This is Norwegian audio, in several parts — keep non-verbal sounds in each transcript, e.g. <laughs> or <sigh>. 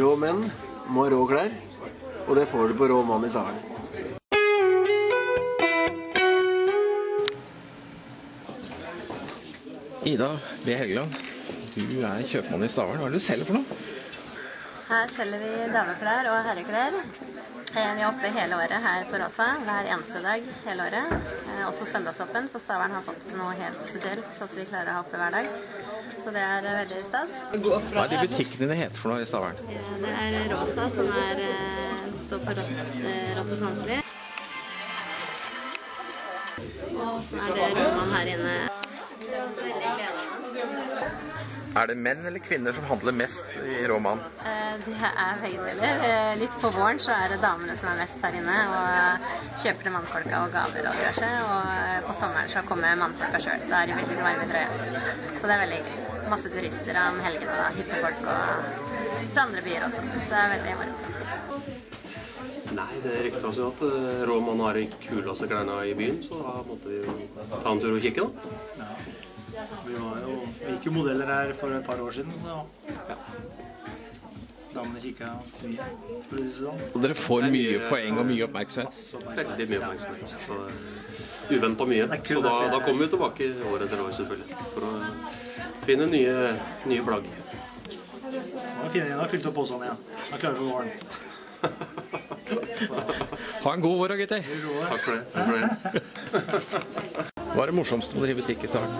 Rå menn må ha rå klær, og det får du på Rå mann i Stavern. Ida B. Helgeland, du er kjøpmann i Stavern. Hva er det du selger for noe? Her selger vi dameklær og herreklær. Eh, Vi er oppe hele året her på Råsa. hver eneste dag hele året. Eh, Også søndagsåpent, for Stavern har fått noe helt spesielt, så at vi klarer å ha oppe hver dag. Så det er eh, veldig stas. Hva er de butikkene dine heter for noe i Stavern? Det er Rosa som er, eh, står på Rått eh, og sanselig. Og så er det Roman her inne. Er det menn eller kvinner som handler mest i Roman? Eh, Det er begge deler. Litt på våren så er det damene som er mest her inne og kjøper til mannfolka og gaver og diverse. Og på sommeren så kommer mannfolka sjøl. Da er de veldig varme i trøya. Så det er veldig hyggelig. Masse turister om helgene da, hyttefolk og fra andre byer også. Så det er veldig moro. Nei, det ryktes jo at Roman har de kuleste klærne i byen, så da måtte vi jo ta en tur og kikke, da. Vi, var jo, vi gikk jo modeller her for et par år siden, så Ja. damene kikka mye. For sånn. Og dere får mye poeng og mye oppmerksomhet. Veldig mye oppmerksomhet. Så uventa mye. Så da, da kommer vi tilbake år etter år, selvfølgelig. For å finne nye, nye plagg. Nå har fylt opp posene igjen. Han klarer vi våren. <laughs> Ha en god vår, gutter. Takk for det. Takk for det. <laughs> Hva er det morsomste med å drive butikk i starten?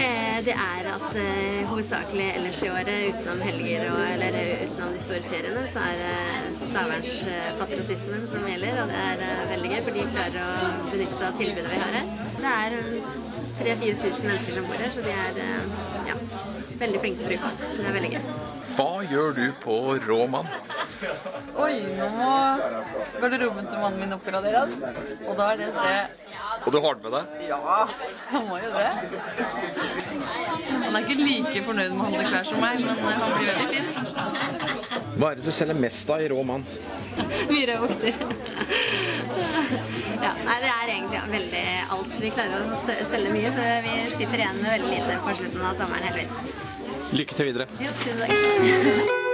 Eh, Det er at eh, hovedsakelig ellers i året, utenom helger og eller utenom de store feriene, så er det Staverns-patriotismen som gjelder. Og det er eh, veldig gøy, for de klarer å benytte seg av tilbudet vi har her. Det er 3000-4000 mennesker som bor her, så de er eh, ja, veldig flinke til å bruke oss. Det er veldig gøy. Hva gjør du på Råmann? Oi, nå må garderoben til mannen min oppgraderes. Og da er det sted Og du har den med deg? Ja, han må jo det. Han er ikke like fornøyd med å handle klær som meg, men eh, han blir veldig fin. Hva er det du selger mest av i Rå mann? <laughs> Mye røde bukser. ja, nei, det er egentlig veldig alt. Vi klarer å selge mye, så vi sitter igjen med veldig lite på slutten av sommeren, heldigvis. Lykke til videre. Ja, tusen takk. <laughs>